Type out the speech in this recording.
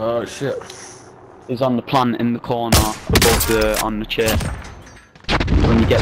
Oh shit. He's on the plant in the corner above the on the chair.